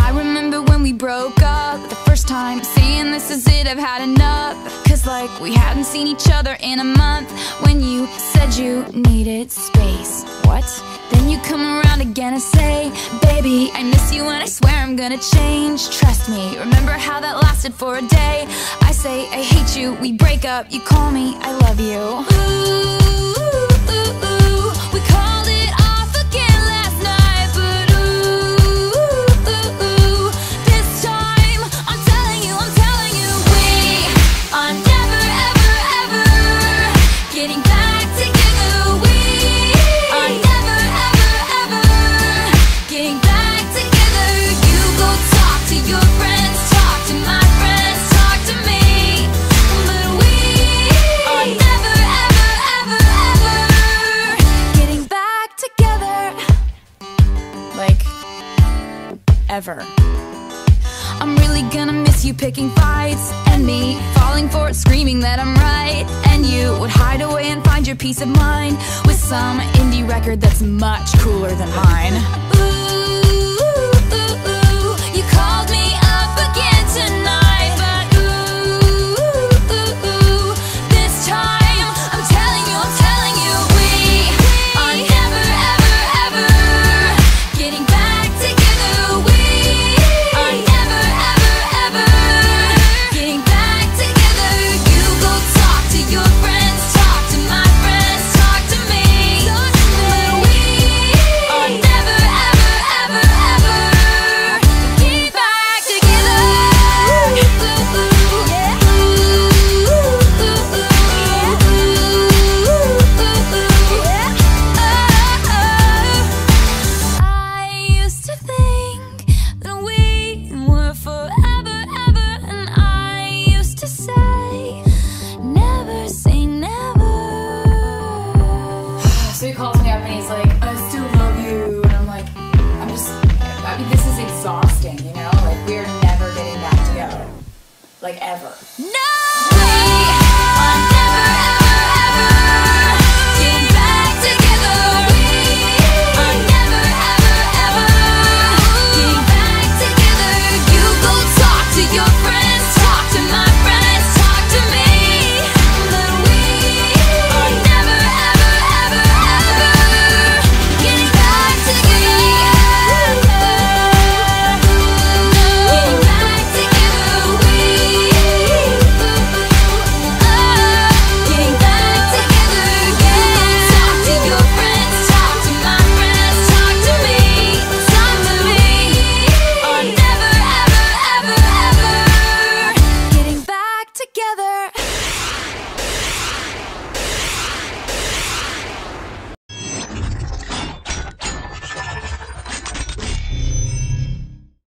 I remember when we broke up The first time. Saying this is it, I've had enough. Cause like we hadn't seen each other in a month. When you said you needed space What? Then you come around again and say Baby, I miss you and I swear I'm gonna change. Trust me, remember lasted for a day. I say I hate you, we break up, you call me, I love you. Ooh, ooh, ooh, we called it off again last night But ooh, ooh, this time I'm telling you, I'm telling you We are never, ever, ever Getting back Ever. I'm really gonna miss you picking fights And me falling for it, screaming that I'm right. And you would hide away and find your peace of mind With some indie record that's much cooler than mine. Ooh, So he calls me up and he's like, I still love you. And I'm like, I'm just, I mean, this is exhausting, you know? Like, we're never getting back together. Like, ever. No!